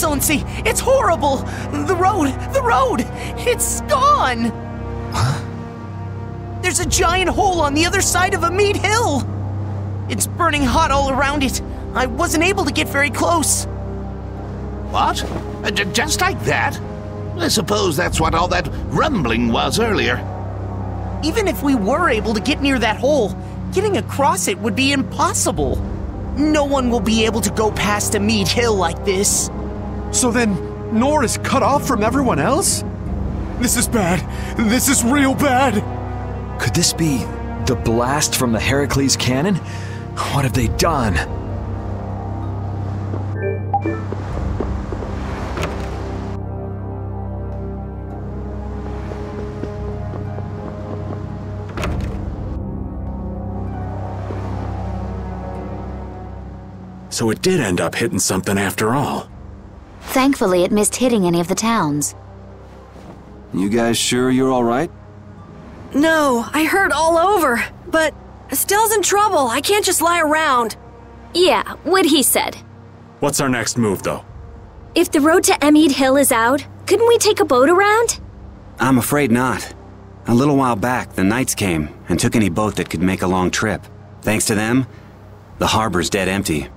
Excellency, it's horrible! The road, the road! It's gone! Huh? There's a giant hole on the other side of Ehmead Hill! It's burning hot all around it. I wasn't able to get very close. What? Uh, just like that? I suppose that's what all that rumbling was earlier. Even if we were able to get near that hole, getting across it would be impossible. No one will be able to go past Ehmead Hill like this. So then, Nor is cut off from everyone else? This is bad. This is real bad. Could this be the blast from the Heracles cannon? What have they done? So it did end up hitting something after all. Thankfully, it missed hitting any of the towns. You guys sure you're alright? No, I hurt all over. But Estelle's in trouble. I can't just lie around. Yeah, what he said. What's our next move, though? If the road to Ehmead Hill is out, couldn't we take a boat around? I'm afraid not. A little while back, the Knights came and took any boat that could make a long trip. Thanks to them, the harbor's dead empty.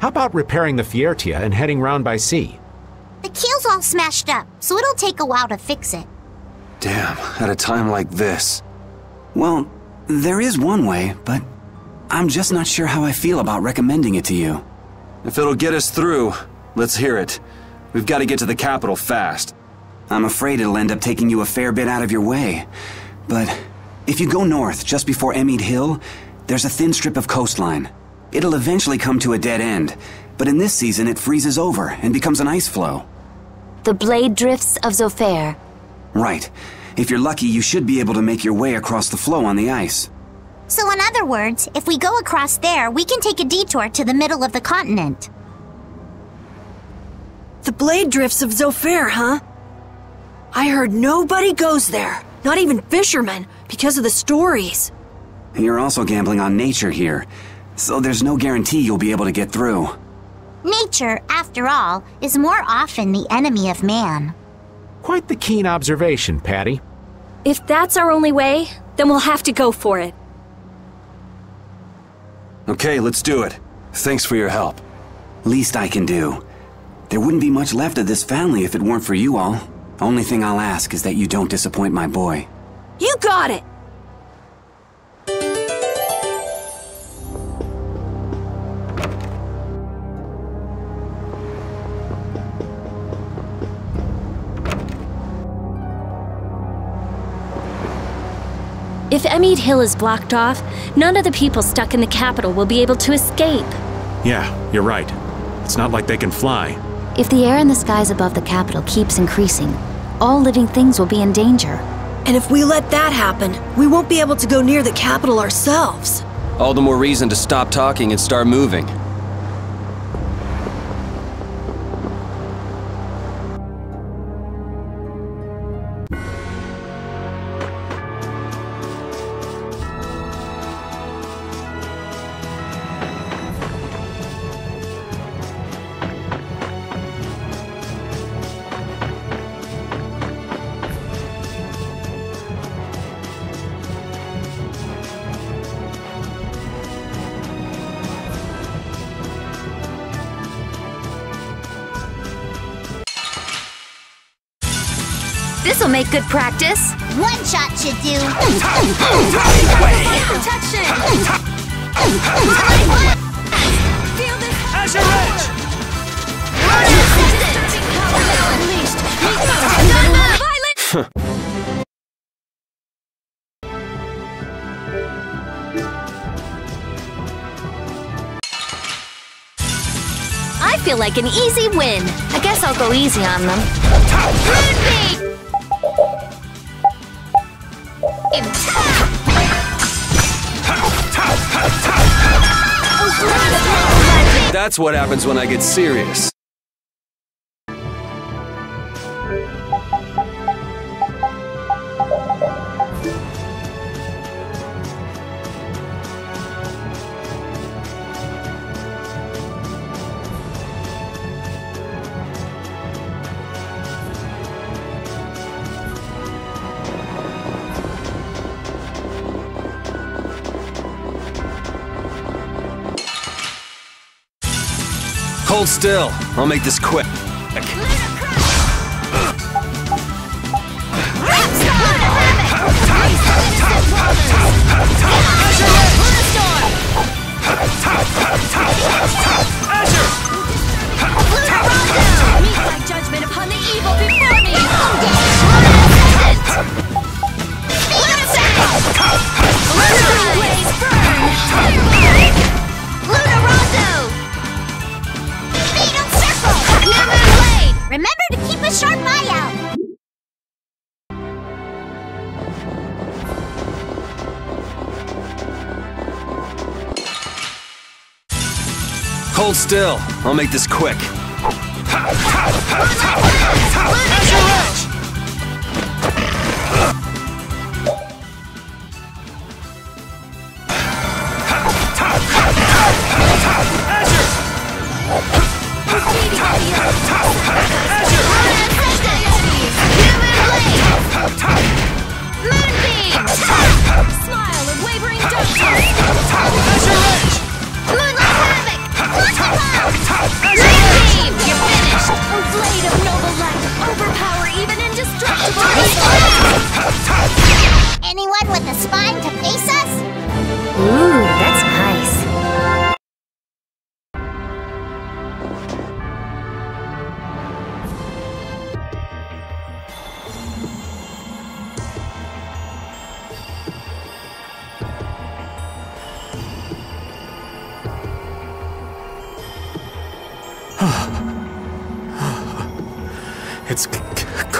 How about repairing the Fiertia and heading round by sea? The keel's all smashed up, so it'll take a while to fix it. Damn, at a time like this. Well, there is one way, but I'm just not sure how I feel about recommending it to you. If it'll get us through, let's hear it. We've got to get to the capital fast. I'm afraid it'll end up taking you a fair bit out of your way. But if you go north just before Ehmead Hill, there's a thin strip of coastline. It'll eventually come to a dead end, but in this season it freezes over and becomes an ice flow. The blade drifts of Zopheir. Right. If you're lucky, you should be able to make your way across the flow on the ice. So in other words, if we go across there, we can take a detour to the middle of the continent. The blade drifts of Zopheir, huh? I heard nobody goes there, not even fishermen, because of the stories. You're also gambling on nature here, so there's no guarantee you'll be able to get through. Nature, after all, is more often the enemy of man. Quite the keen observation, Patty. If that's our only way, then we'll have to go for it. Okay, let's do it. Thanks for your help. Least I can do. There wouldn't be much left of this family if it weren't for you all. Only thing I'll ask is that you don't disappoint my boy. You got it! If Ehmead Hill is blocked off, none of the people stuck in the capital will be able to escape. Yeah, you're right. It's not like they can fly. If the air in the skies above the capital keeps increasing, all living things will be in danger. And if we let that happen, we won't be able to go near the capital ourselves. All the more reason to stop talking and start moving. This'll make good practice. One shot should do. Feel this Azure Edge! I feel like an easy win. I guess I'll go easy on them. That's what happens when I get serious. Hold still. I'll make this quick. Upon the evil before me! Keep a sharp eye out! Hold still. I'll make this quick. Moonbeam!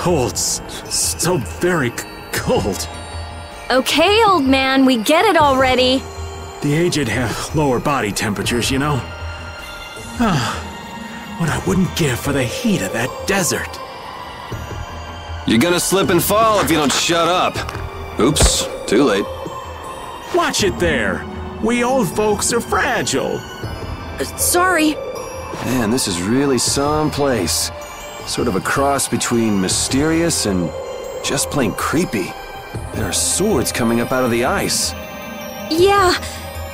Cold. s- So very c- cold. Okay, old man, we get it already. The aged have lower body temperatures, you know. Ah, what I wouldn't give for the heat of that desert. You're gonna slip and fall if you don't shut up. Oops, too late. Watch it there. We old folks are fragile. Sorry. Man, this is really some place. Sort of a cross between mysterious and just plain creepy. There are swords coming up out of the ice. Yeah,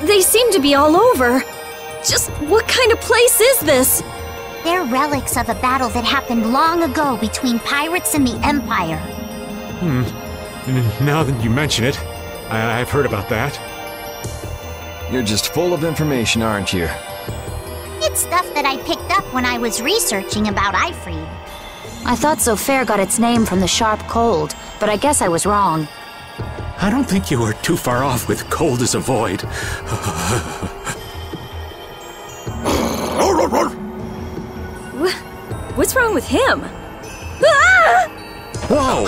they seem to be all over. Just what kind of place is this? They're relics of a battle that happened long ago between pirates and the Empire. Hmm. Now that you mention it, I- I've heard about that. You're just full of information, aren't you? It's stuff that I picked up when I was researching about Ifreet. I thought Zopheir got its name from the sharp cold, but I guess I was wrong. I don't think you were too far off with cold as a void. What's wrong with him? Ah! Whoa!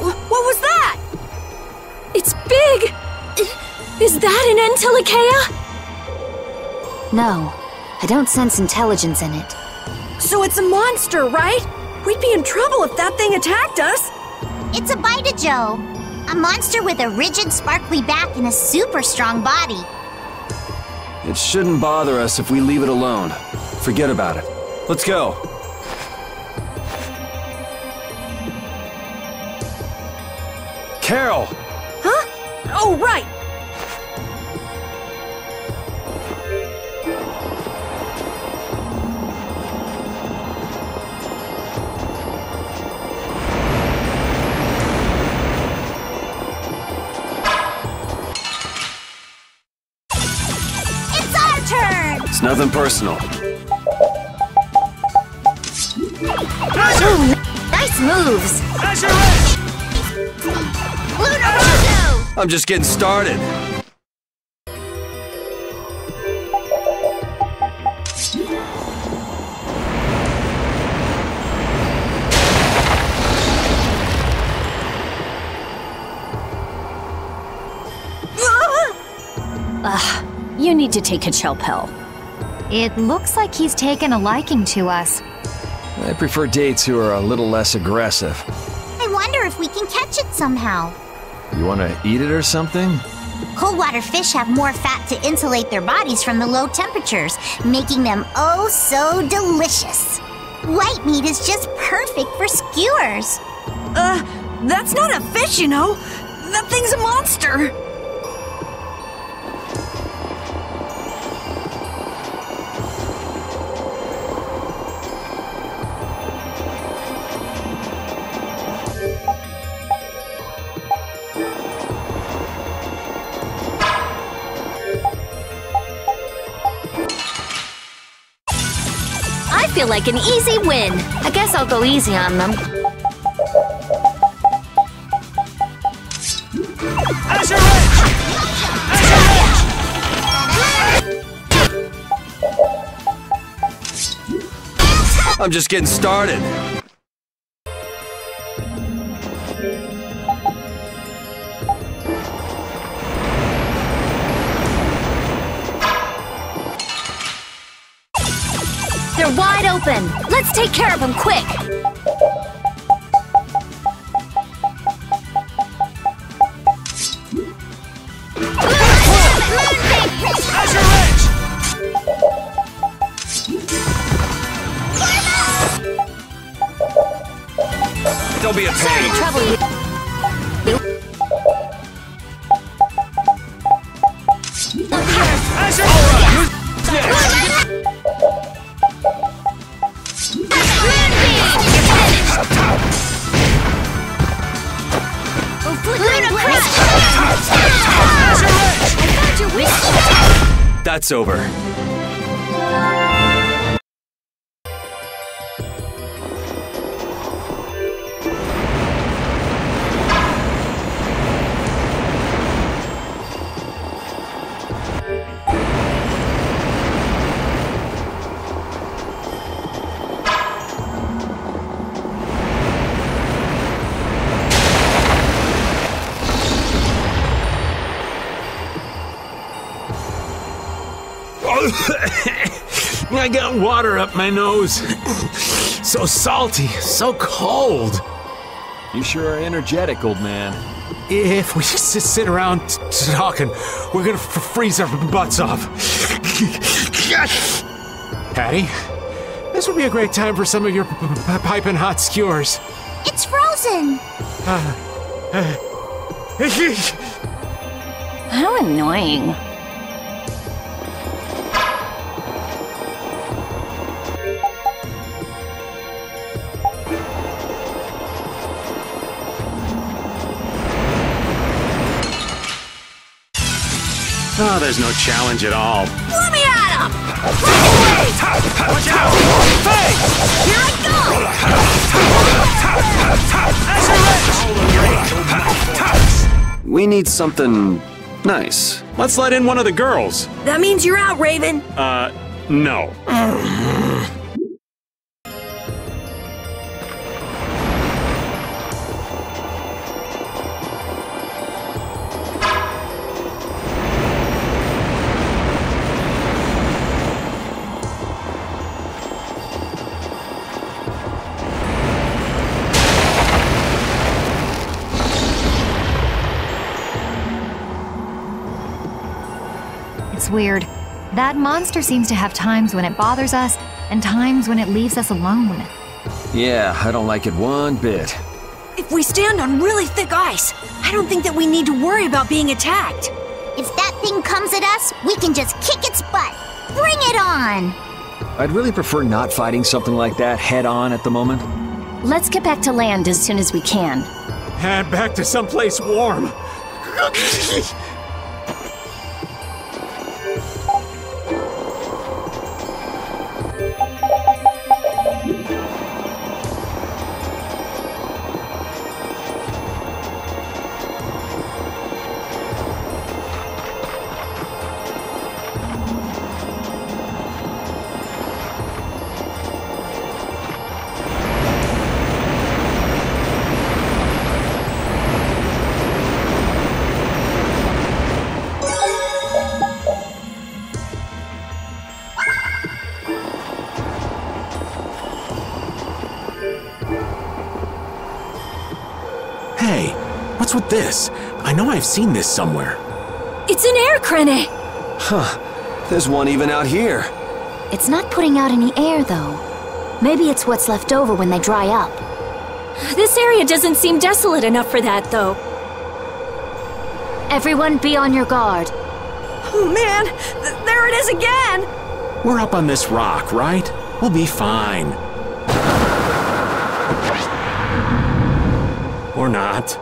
Wh- What was that? It's big! Is that an Entelexeia? No, I don't sense intelligence in it. So it's a monster, right? We'd be in trouble if that thing attacked us. It's a Bitajo, a monster with a rigid, sparkly back and a super strong body. It shouldn't bother us if we leave it alone. Forget about it. Let's go. Karol! Huh? Oh, right. Nothing personal. Ooh, nice moves! I'm just getting started. Ugh, you need to take a chill pill. It looks like he's taken a liking to us. I prefer dates who are a little less aggressive. I wonder if we can catch it somehow. You want to eat it or something? Cold water fish have more fat to insulate their bodies from the low temperatures, making them oh so delicious. White meat is just perfect for skewers. Uh, that's not a fish, you know. That thing's a monster. Feel like an easy win. I guess I'll go easy on them. I'm just getting started. Open. Let's take care of them quick. That's over. I got water up my nose. so salty, so cold. You sure are energetic, old man. If we just sit around t- talking, we're gonna f- freeze our butts off. Patty, this would be a great time for some of your p- p- piping hot skewers. It's frozen. Uh, uh. How annoying. Oh, there's no challenge at all. Let me at him! Watch out! Hey! Here I go! We need something nice. Let's let in one of the girls. That means you're out, Raven. Uh, no. It's weird. That monster seems to have times when it bothers us and times when it leaves us alone. Yeah, I don't like it one bit. If we stand on really thick ice, I don't think that we need to worry about being attacked. If that thing comes at us, we can just kick its butt. Bring it on! I'd really prefer not fighting something like that head on at the moment. Let's get back to land as soon as we can. Head back to someplace warm. Hey, what's with this? I know I've seen this somewhere. It's an Aer Krene! Huh. There's one even out here. It's not putting out any air, though. Maybe it's what's left over when they dry up. This area doesn't seem desolate enough for that, though. Everyone be on your guard. Oh man, th- there it is again! We're up on this rock, right? We'll be fine. or not.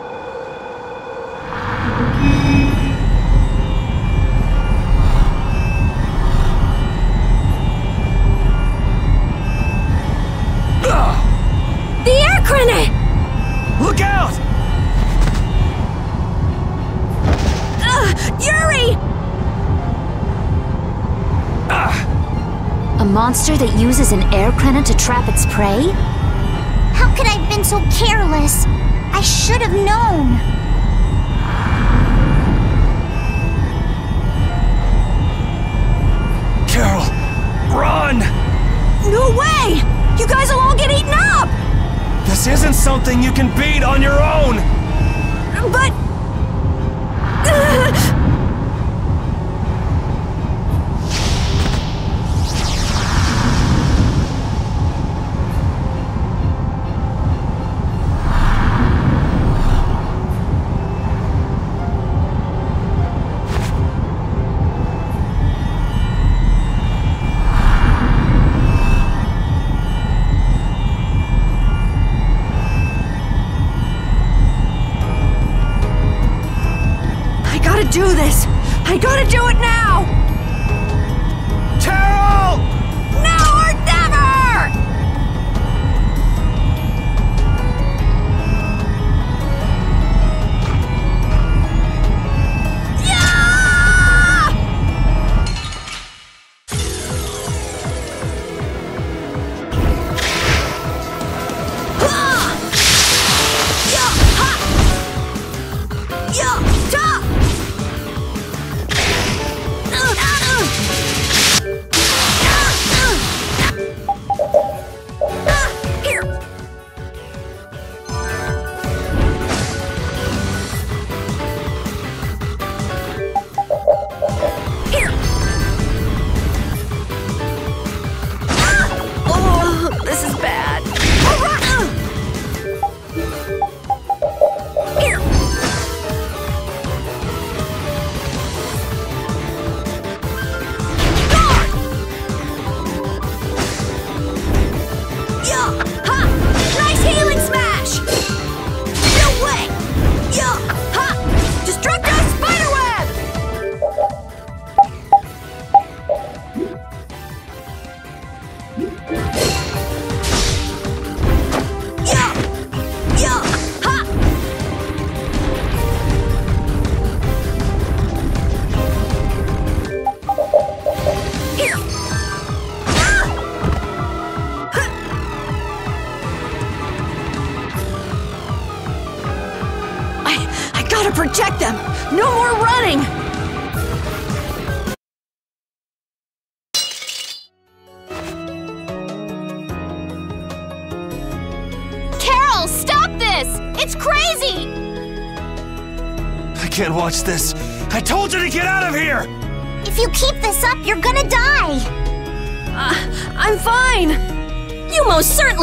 Look out! Yuri! A monster that uses an air to trap its prey? How could I have been so careless? I should have known. Karol, run! No way! You guys will all get eaten up! This isn't something you can beat on your own! But... Uh,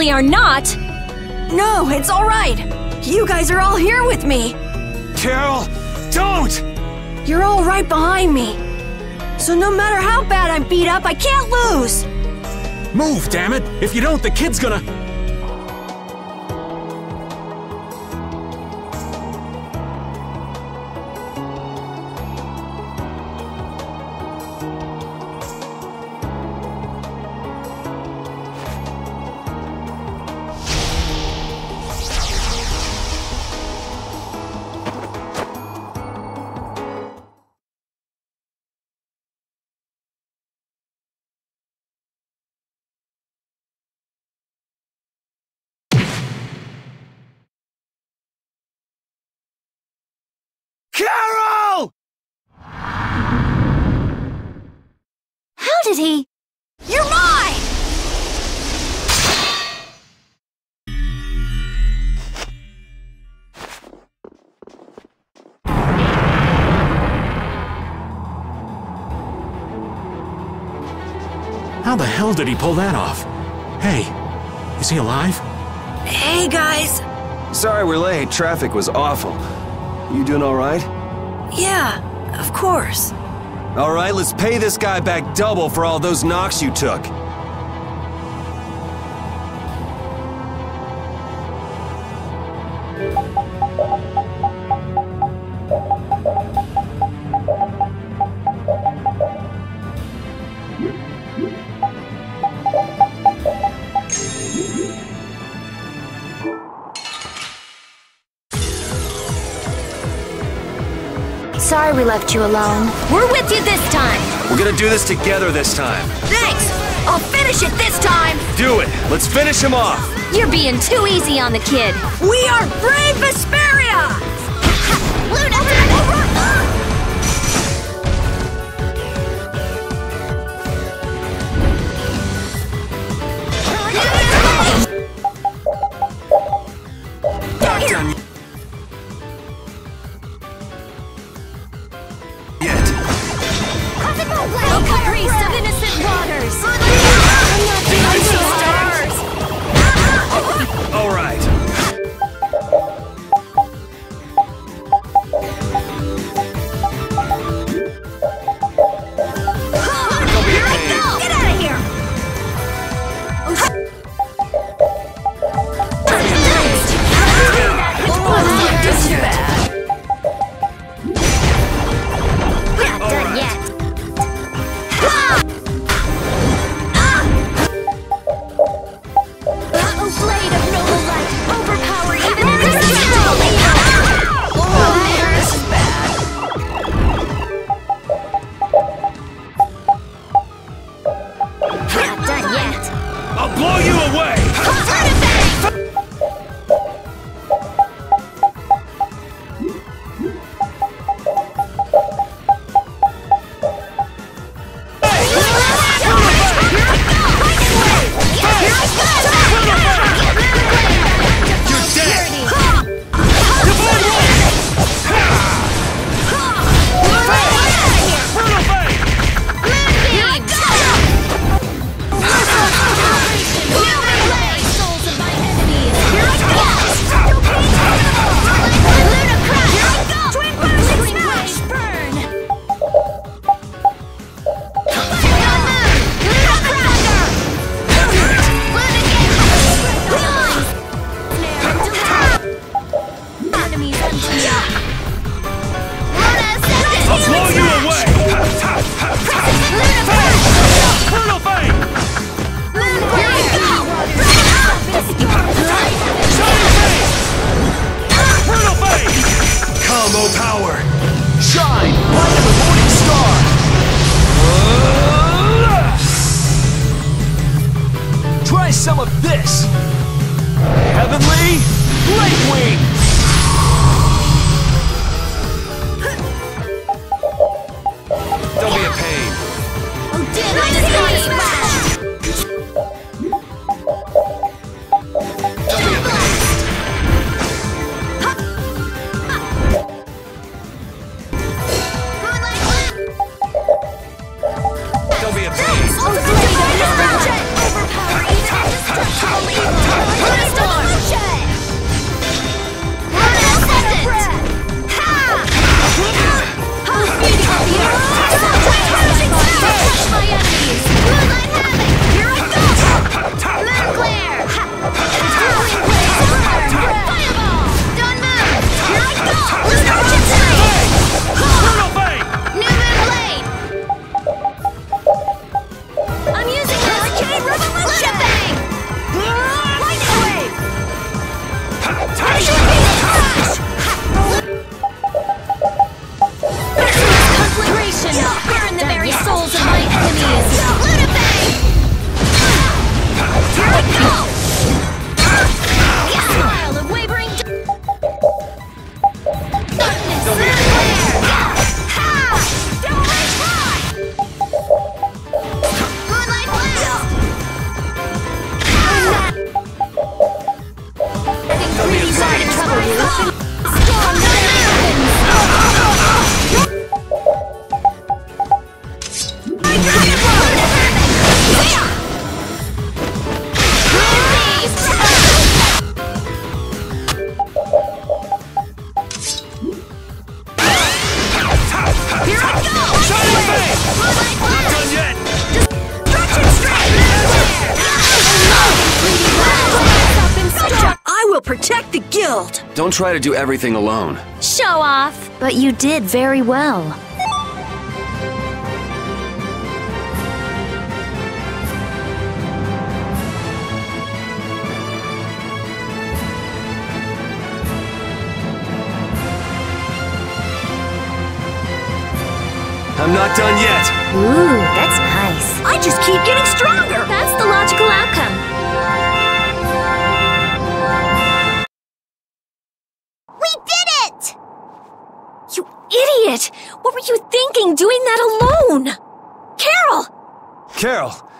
most are not! No, it's alright! You guys are all here with me! Karol, don't! You're all right behind me. So no matter how bad I'm beat up, I can't lose! Move, damn it! If you don't, the kid's gonna. Hell did he pull that off? Hey, is he alive? Hey guys! Sorry we're late. Traffic was awful. You doing all right? Yeah, of course. All right, let's pay this guy back double for all those knocks you took. Left you alone. We're with you this time! We're gonna do this together this time. Thanks! I'll finish it this time! Do it! Let's finish him off! You're being too easy on the kid. We are Brave Vesperia! Shine, light of the morning star! Try some of this! Heavenly Lightwing! Don't be a pain. Oh dear, Don't try to do everything alone. Show off! But you did very well. I'm not done yet. Ooh, that's nice. I just keep getting stronger. What were you thinking doing that alone? Karol! Karol!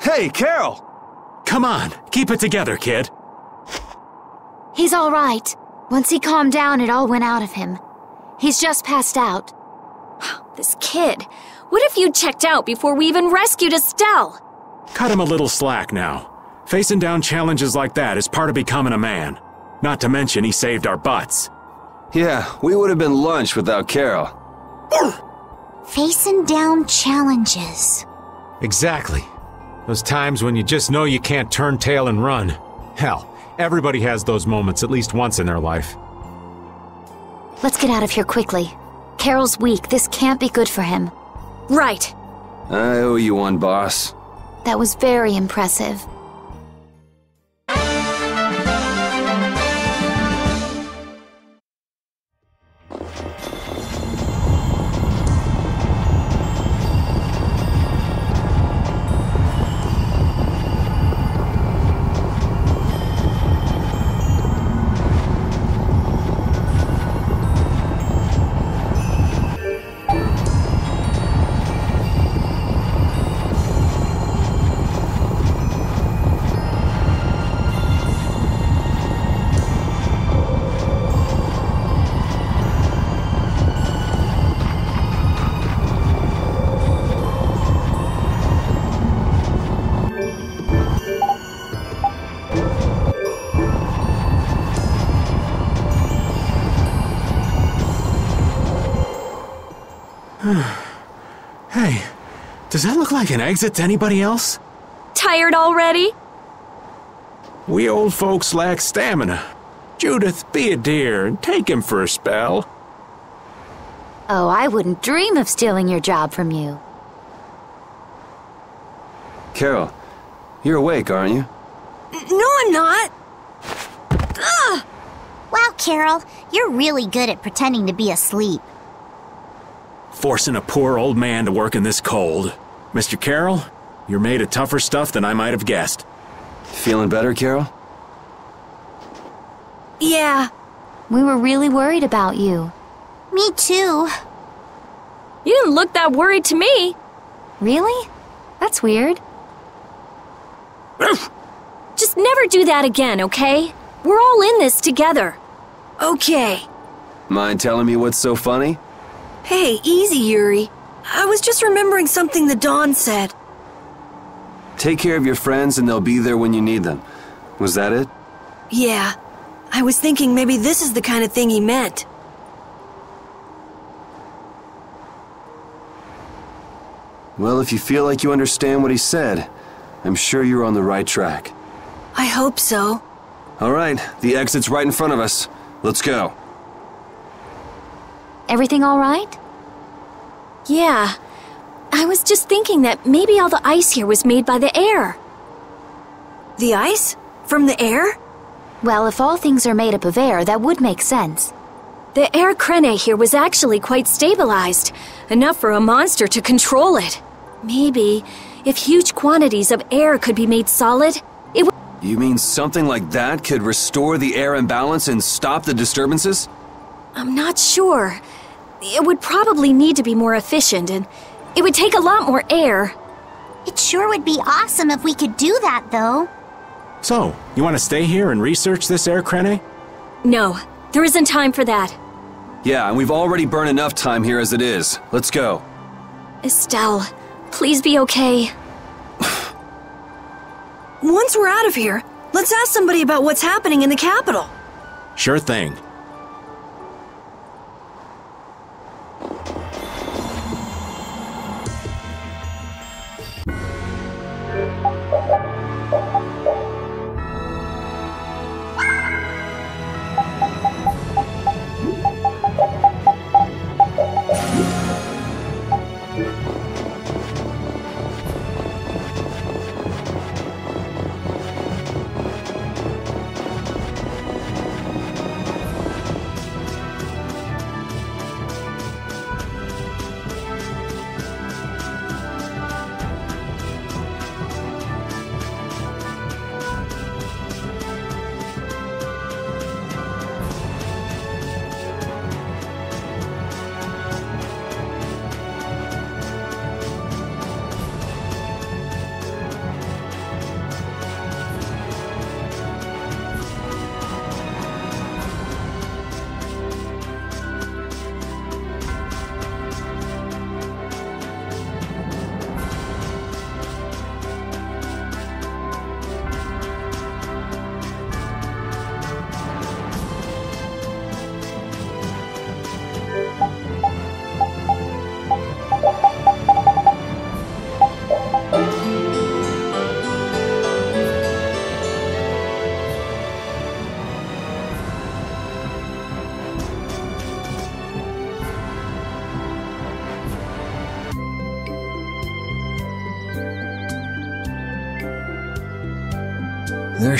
Hey, Karol! Come on, keep it together, kid. He's all right. Once he calmed down, it all went out of him. He's just passed out. This kid. What if you checked out before we even rescued Estelle? Cut him a little slack now. Facing down challenges like that is part of becoming a man. Not to mention he saved our butts. Yeah, we would have been lunch without Karol. Facing down challenges. Exactly. Those times when you just know you can't turn tail and run. Hell, everybody has those moments at least once in their life. Let's get out of here quickly. Karol's weak. This can't be good for him. Right. I owe you one, boss. That was very impressive. Does that look like an exit to anybody else? Tired already? We old folks lack stamina. Judith, be a dear and take him for a spell. Oh, I wouldn't dream of stealing your job from you. Karol, you're awake, aren't you? No, I'm not. Ugh. Wow, Karol, you're really good at pretending to be asleep. Forcing a poor old man to work in this cold. Mr. Karol, you're made of tougher stuff than I might have guessed. Feeling better, Karol? Yeah. We were really worried about you. Me too. You didn't look that worried to me. Really? That's weird. Just never do that again, okay? We're all in this together. Okay. Mind telling me what's so funny? Hey, easy, Yuri. I was just remembering something the Don said. Take care of your friends and they'll be there when you need them. Was that it? Yeah. I was thinking maybe this is the kind of thing he meant. Well, if you feel like you understand what he said, I'm sure you're on the right track. I hope so. All right, the exit's right in front of us. Let's go. Everything all right? Yeah. I was just thinking that maybe all the ice here was made by the air. The ice? From the air? Well, if all things are made up of air, that would make sense. The Aer Krene here was actually quite stabilized, enough for a monster to control it. Maybe, if huge quantities of air could be made solid, it would. You mean something like that could restore the air imbalance and stop the disturbances? I'm not sure. It would probably need to be more efficient, and it would take a lot more air. It sure would be awesome if we could do that, though. So, you want to stay here and research this Aer Krene? No, there isn't time for that. Yeah, and we've already burned enough time here as it is. Let's go. Estelle, please be okay. Once we're out of here, let's ask somebody about what's happening in the capital. Sure thing.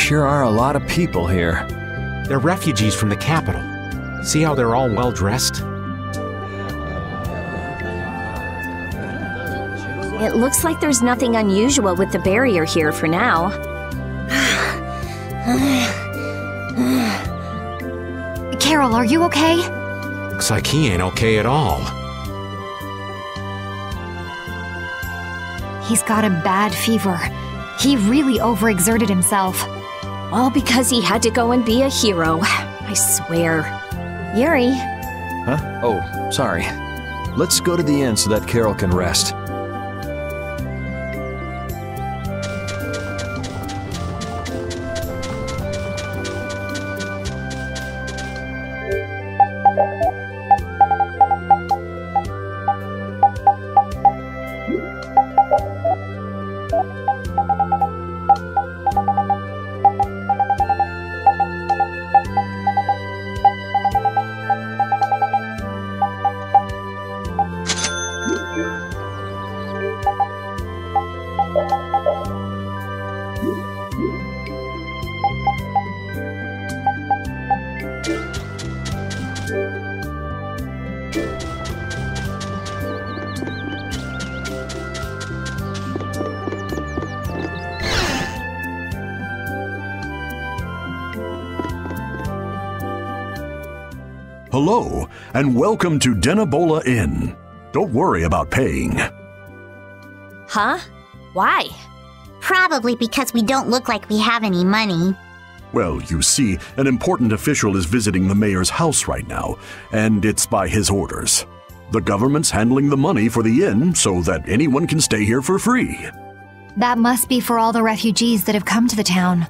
Sure are a lot of people here. They're refugees from the capital. See how they're all well dressed? It looks like there's nothing unusual with the barrier here for now. Karol, are you okay? Looks like he ain't okay at all. He's got a bad fever. He really overexerted himself. All because he had to go and be a hero. I swear. Yuri. Huh? Oh, sorry. Let's go to the inn so that Karol can rest. And welcome to Denabola Inn. Don't worry about paying. Huh? Why? Probably because we don't look like we have any money. Well, you see, an important official is visiting the mayor's house right now, and it's by his orders. The government's handling the money for the inn so that anyone can stay here for free. That must be for all the refugees that have come to the town.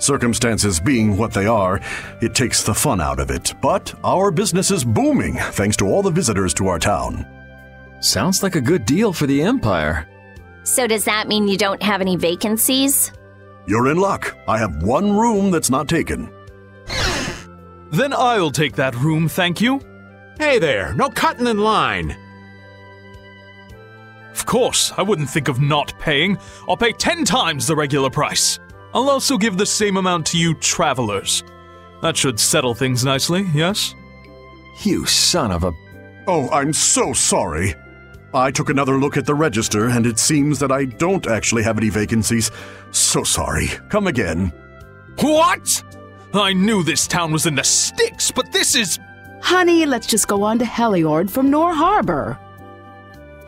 Circumstances being what they are, it takes the fun out of it. But our business is booming thanks to all the visitors to our town. Sounds like a good deal for the Empire. So does that mean you don't have any vacancies? You're in luck. I have one room that's not taken. Then I'll take that room, thank you. Hey there, no cutting in line. Of course, I wouldn't think of not paying. I'll pay ten times the regular price. I'll also give the same amount to you travelers. That should settle things nicely, yes? You son of a. Oh, I'm so sorry. I took another look at the register, and it seems that I don't actually have any vacancies. So sorry. Come again. What? I knew this town was in the sticks, but this is. Honey, let's just go on to Heliord from Nor Harbor.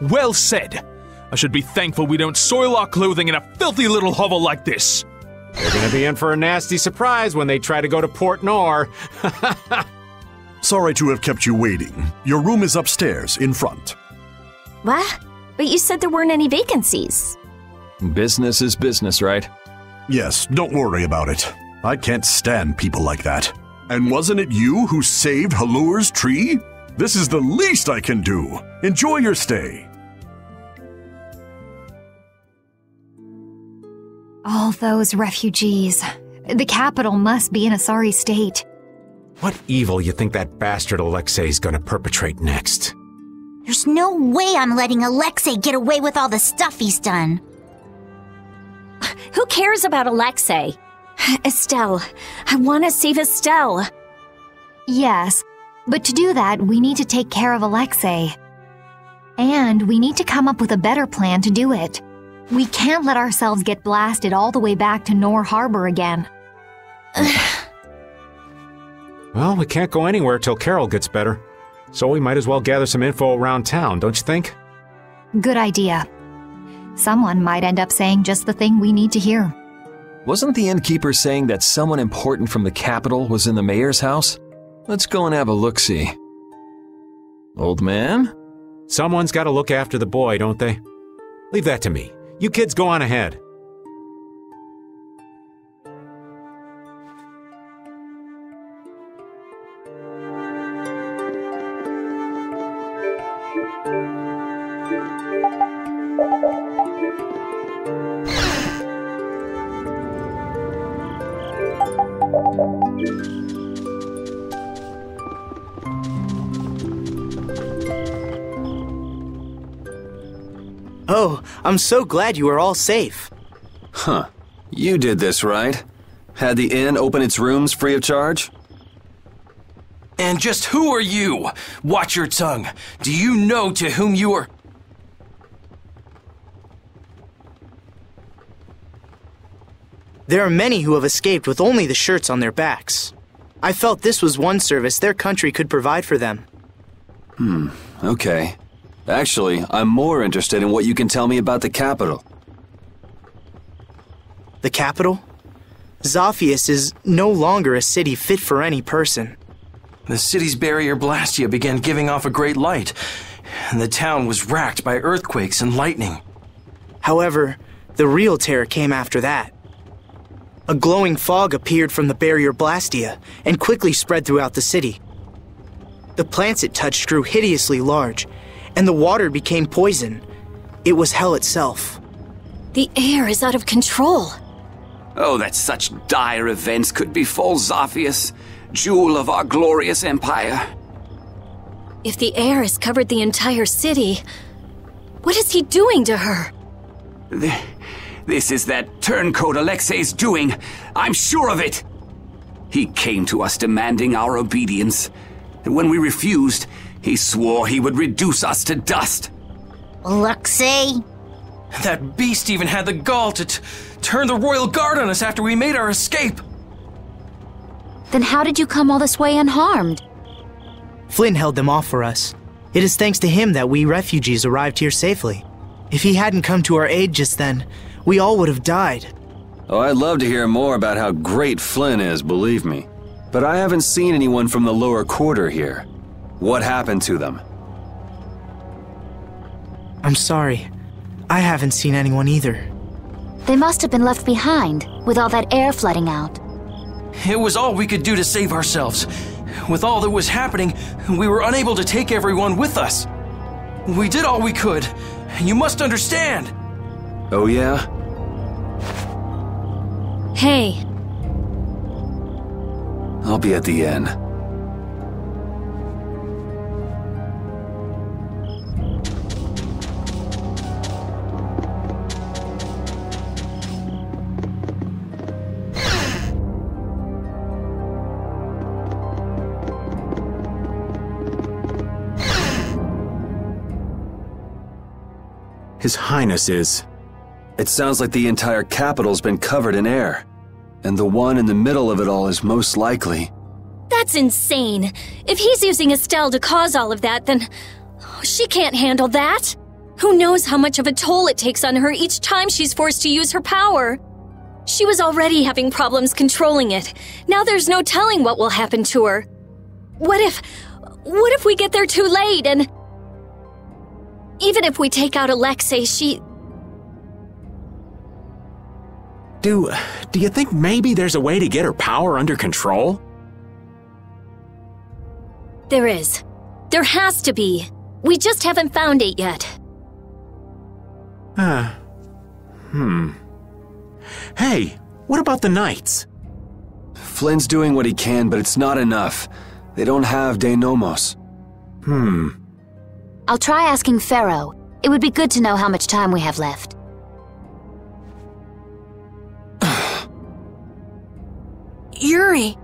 Well said. I should be thankful we don't soil our clothing in a filthy little hovel like this. They're gonna be in for a nasty surprise when they try to go to Port Nor. Sorry to have kept you waiting. Your room is upstairs, in front. What? But you said there weren't any vacancies. Business is business, right? Yes, don't worry about it. I can't stand people like that. And wasn't it you who saved Halure's tree? This is the least I can do. Enjoy your stay. All those refugees. The capital must be in a sorry state. What evil you think that bastard Alexei's gonna perpetrate next? There's no way I'm letting Alexei get away with all the stuff he's done. Who cares about Alexei? Estelle. I want to save Estelle. Yes, but to do that, we need to take care of Alexei. And we need to come up with a better plan to do it. We can't let ourselves get blasted all the way back to Nor Harbor again. well, we can't go anywhere till Karol gets better. So we might as well gather some info around town, don't you think? Good idea. Someone might end up saying just the thing we need to hear. Wasn't the innkeeper saying that someone important from the capital was in the mayor's house? Let's go and have a look see. Old man? Someone's got to look after the boy, don't they? Leave that to me. You kids go on ahead. I'm so glad you are all safe. Huh. You did this, right? Had the inn open its rooms free of charge? And just who are you? Watch your tongue. Do you know to whom you are. There are many who have escaped with only the shirts on their backs. I felt this was one service their country could provide for them. Hmm, okay. Actually, I'm more interested in what you can tell me about the capital. The capital? Zaphias is no longer a city fit for any person. The city's barrier Blastia began giving off a great light, and the town was racked by earthquakes and lightning. However, the real terror came after that. A glowing fog appeared from the barrier Blastia and quickly spread throughout the city. The plants it touched grew hideously large, and the water became poison. It was hell itself. The aer is out of control. Oh, that such dire events could befall Zaphias, jewel of our glorious empire. If the aer has covered the entire city, what is he doing to her? This is that turncoat Alexei's doing. I'm sure of it. He came to us demanding our obedience. And when we refused, he swore he would reduce us to dust. Alexei? That beast even had the gall to t- turn the royal guard on us after we made our escape. Then how did you come all this way unharmed? Flynn held them off for us. It is thanks to him that we refugees arrived here safely. If he hadn't come to our aid just then, we all would have died. Oh, I'd love to hear more about how great Flynn is, believe me. But I haven't seen anyone from the lower quarter here. What happened to them? I'm sorry. I haven't seen anyone either. They must have been left behind, with all that aer flooding out. It was all we could do to save ourselves. With all that was happening, we were unable to take everyone with us. We did all we could. You must understand. Oh, yeah? Hey. I'll be at the inn. His Highness is. It sounds like the entire capital's been covered in aer. And the one in the middle of it all is most likely. That's insane. If he's using Estelle to cause all of that, then. She can't handle that. Who knows how much of a toll it takes on her each time she's forced to use her power? She was already having problems controlling it. Now there's no telling what will happen to her. What if. What if we get there too late and. Even if we take out Alexei, she. Do. do you think maybe there's a way to get her power under control? There is. There has to be. We just haven't found it yet. Huh. Hmm. Hey, what about the Knights? Flynn's doing what he can, but it's not enough. They don't have Dein Nomos. Hmm. I'll try asking Phaeroh. It would be good to know how much time we have left. Yuri!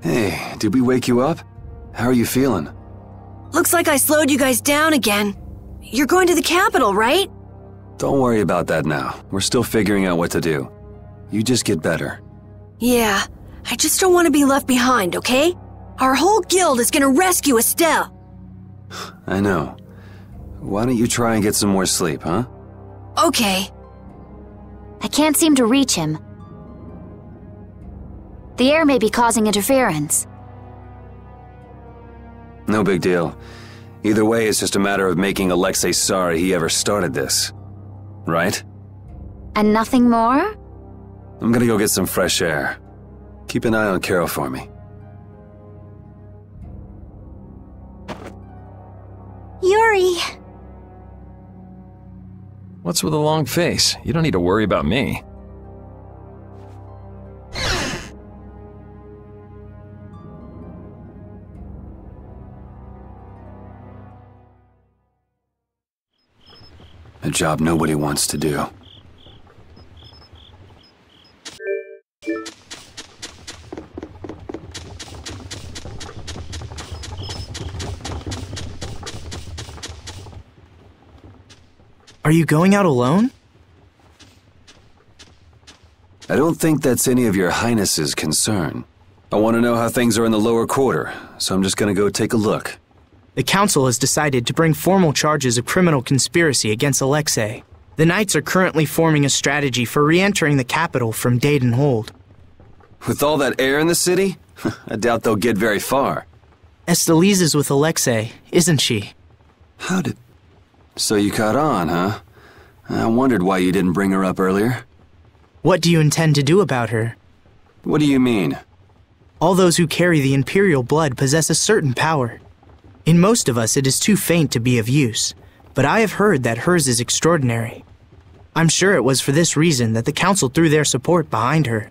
Hey, did we wake you up? How are you feeling? Looks like I slowed you guys down again. You're going to the capital, right? Don't worry about that now. We're still figuring out what to do. You just get better. Yeah, I just don't want to be left behind, okay? Our whole guild is gonna rescue Estelle. I know. Why don't you try and get some more sleep, huh? Okay. I can't seem to reach him. The aer may be causing interference. No big deal. Either way, it's just a matter of making Alexei sorry he ever started this. Right? And nothing more? I'm gonna go get some fresh air. Keep an eye on Karol for me. What's with a long face? You don't need to worry about me. A job nobody wants to do. Are you going out alone? I don't think that's any of your highness's concern. I want to know how things are in the lower quarter, so I'm just gonna go take a look. The council has decided to bring formal charges of criminal conspiracy against Alexei. The Knights are currently forming a strategy for re-entering the capital from Deidon Hold. With all that aer in the city, I doubt they'll get very far. Estellise is with Alexei, isn't she? How did... So you caught on, huh? I wondered why you didn't bring her up earlier. What do you intend to do about her? What do you mean? All those who carry the Imperial blood possess a certain power. In most of us, it is too faint to be of use, but I have heard that hers is extraordinary. I'm sure it was for this reason that the Council threw their support behind her.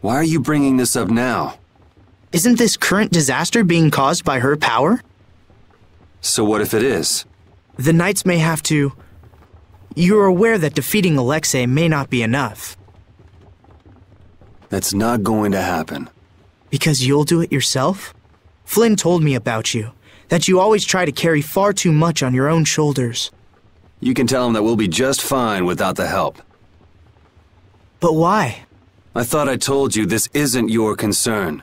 Why are you bringing this up now? Isn't this current disaster being caused by her power? So what if it is? The Knights may have to. You're aware that defeating Alexei may not be enough. That's not going to happen. Because you'll do it yourself? Flynn told me about you, that you always try to carry far too much on your own shoulders. You can tell him that we'll be just fine without the help. But why? I thought I told you this isn't your concern.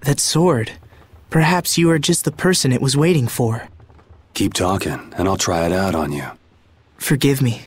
That sword. Perhaps you are just the person it was waiting for. Keep talking, and I'll try it out on you. Forgive me.